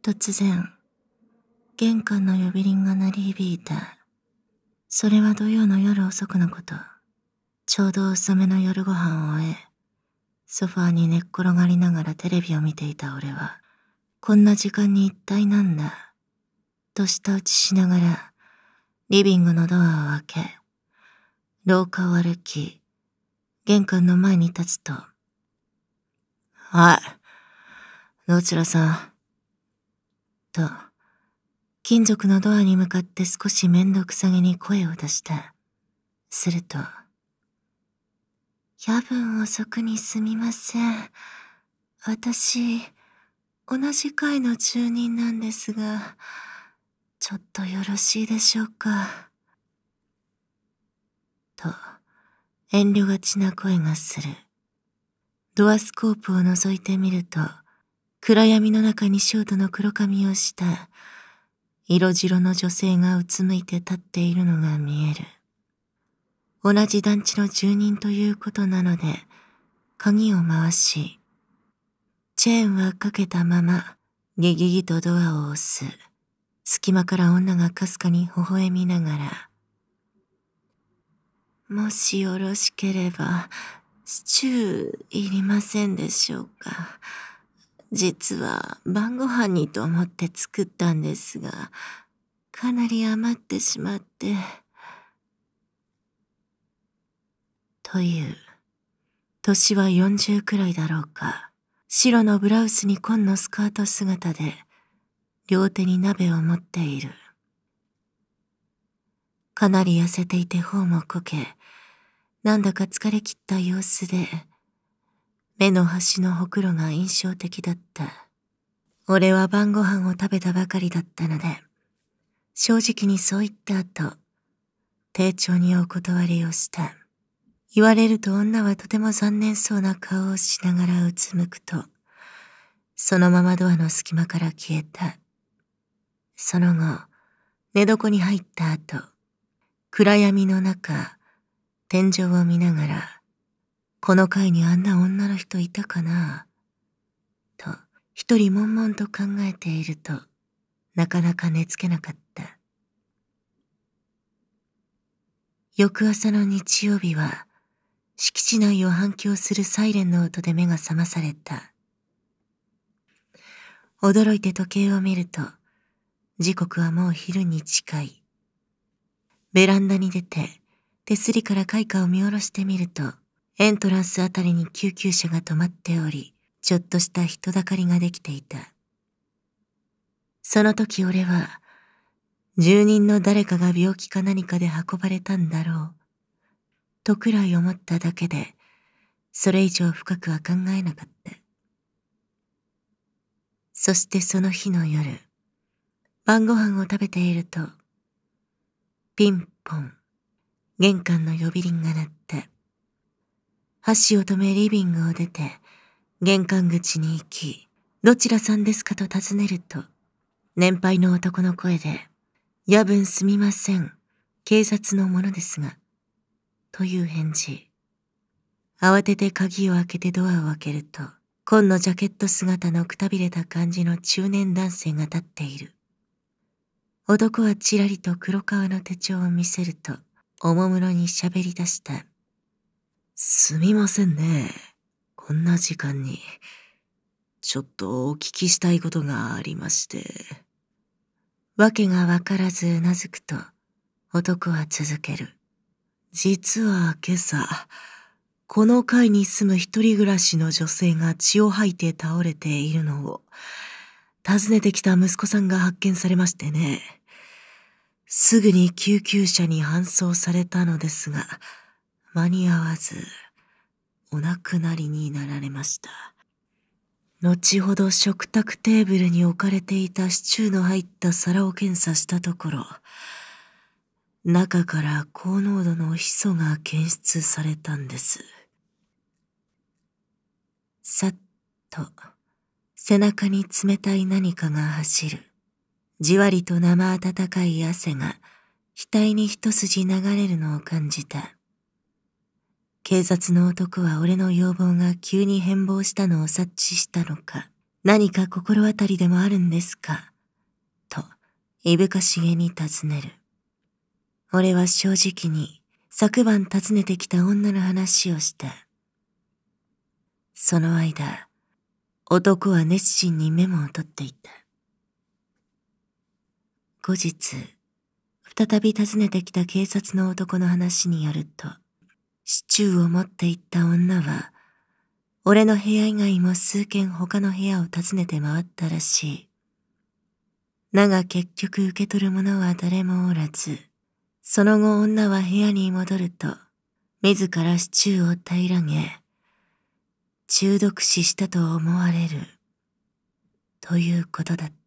突然、玄関の呼び鈴が鳴り響いた。それは土曜の夜遅くのこと。ちょうど遅めの夜ご飯を終え、ソファーに寝っ転がりながらテレビを見ていた俺は、こんな時間に一体なんだ、と舌打ちしながら、リビングのドアを開け、廊下を歩き、玄関の前に立つと、はい。どちらさん。と、金属のドアに向かって少しめんどくさげに声を出した。すると、夜分遅くにすみません。私、同じ階の住人なんですが、ちょっとよろしいでしょうか？と、遠慮がちな声がする。ドアスコープを覗いてみると、暗闇の中にショートの黒髪をした色白の女性がうつむいて立っているのが見える。同じ団地の住人ということなので、鍵を回し、チェーンはかけたまま、ギギギとドアを押す。隙間から女がかすかに微笑みながら、もしよろしければ、シチューいりませんでしょうか。実は晩ご飯にと思って作ったんですが、かなり余ってしまって。という、年は40くらいだろうか。白のブラウスに紺のスカート姿で、両手に鍋を持っている。かなり痩せていて頬もこけ、なんだか疲れ切った様子で、目の端のほくろが印象的だった。俺は晩ご飯を食べたばかりだったので、正直にそう言った後、丁重にお断りをした。言われると女はとても残念そうな顔をしながらうつむくと、そのままドアの隙間から消えた。その後、寝床に入った後、暗闇の中、天井を見ながら、この階にあんな女の人いたかな？と、一人悶々と考えていると、なかなか寝つけなかった。翌朝の日曜日は、敷地内を反響するサイレンの音で目が覚まされた。驚いて時計を見ると、時刻はもう昼に近い。ベランダに出て、手すりから開花を見下ろしてみると、エントランスあたりに救急車が止まっており、ちょっとした人だかりができていた。その時俺は、住人の誰かが病気か何かで運ばれたんだろう。とくらい思っただけで、それ以上深くは考えなかった。そしてその日の夜、晩ご飯を食べていると、ピンポン、玄関の呼び鈴が鳴って、箸を止めリビングを出て、玄関口に行き、どちらさんですかと尋ねると、年配の男の声で、夜分すみません。警察の者ですが、という返事。慌てて鍵を開けてドアを開けると、紺のジャケット姿のくたびれた感じの中年男性が立っている。男はちらりと黒革の手帳を見せると、おもむろに喋り出した。すみませんね。こんな時間に。ちょっとお聞きしたいことがありまして。わけがわからずうなずくと、男は続ける。実は今朝、この階に住む一人暮らしの女性が血を吐いて倒れているのを、訪ねてきた息子さんが発見されましてね。すぐに救急車に搬送されたのですが、間に合わず、お亡くなりになられました。後ほど食卓テーブルに置かれていたシチューの入った皿を検査したところ、中から高濃度のヒ素が検出されたんです。さっと、背中に冷たい何かが走る。じわりと生温かい汗が額に一筋流れるのを感じた。警察の男は俺の要望が急に変貌したのを察知したのか、何か心当たりでもあるんですか？と、いぶかしげに尋ねる。俺は正直に昨晩訪ねてきた女の話をした。その間、男は熱心にメモを取っていた。後日、再び訪ねてきた警察の男の話によると、シチューを持っていった女は、俺の部屋以外も数軒他の部屋を訪ねて回ったらしい。だが結局受け取る者は誰もおらず、その後女は部屋に戻ると、自らシチューを平らげ、中毒死したと思われる、ということだった。